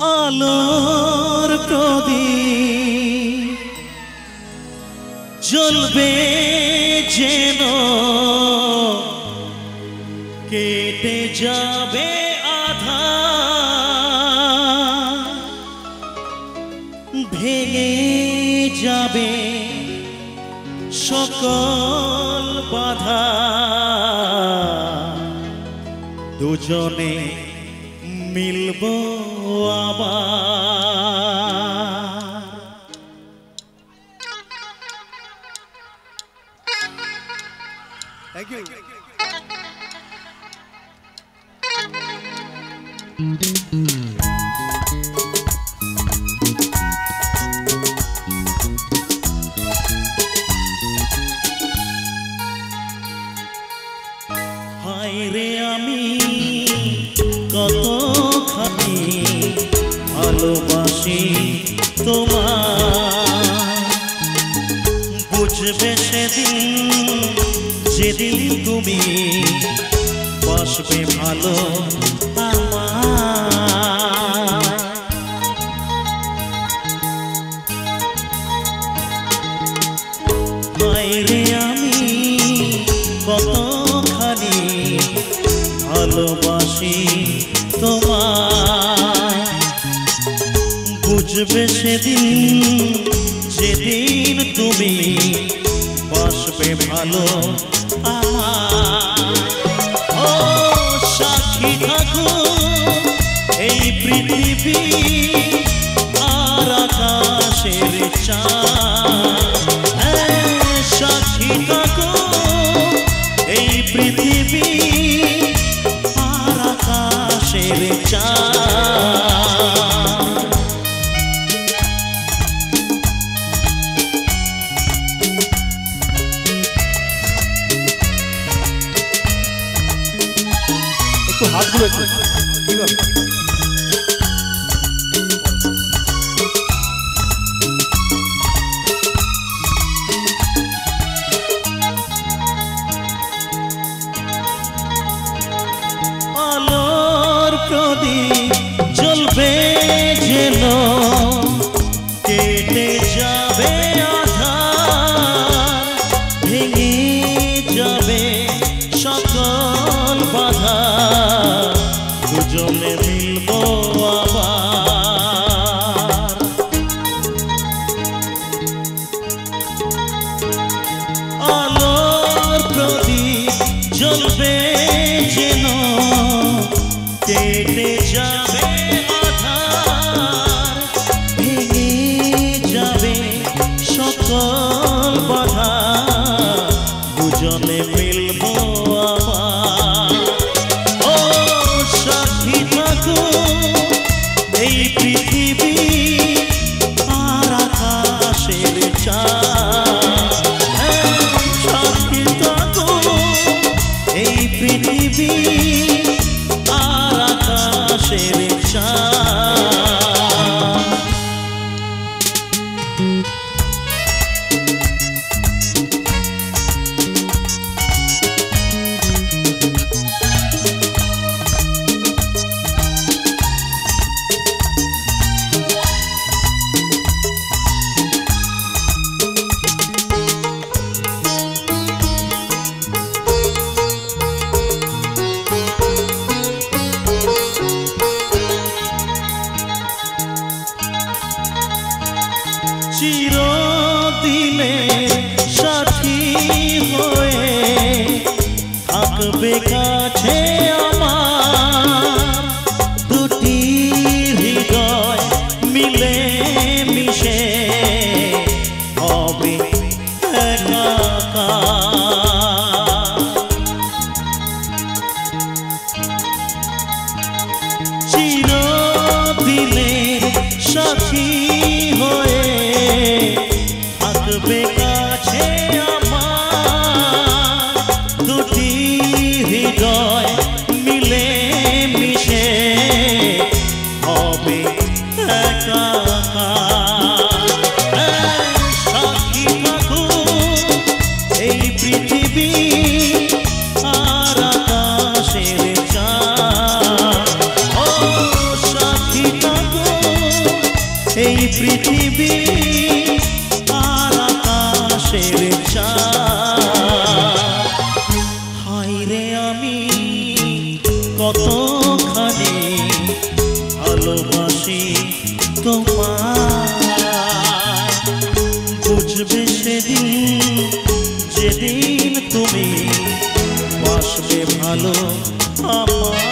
আলোর প্রদীপ জ্বলবে যেন। কেটে যাবে আধা ভেঙে যাবে সকল বাধা। দুজনে মিলব 봐 Thank you. Thank you. ভালোবাসি তোমার বুঝবে সেদিন যেদিন তুমি বসবে ভালো বাইরে আমি ভালোবাসি। বুঝবে সেদিন যেদিন তুমি বসবে ভালো ও সাক্ষী ঠাকুর এই পৃথিবী আর আকাশের চাঁদ। হ্যাঁ, সাক্ষী ঠাকুর এই পৃথিবী আর আকাশের চাঁদ। আলোর প্রদীপ জ্বলবে যেন কেটে যাবে আধার ভেঙে যাবে ঠাকুর এই পৃথিবী তোমায় বুঝবে সেদিন যেদিন তুমি বাসবে ভালো আমার।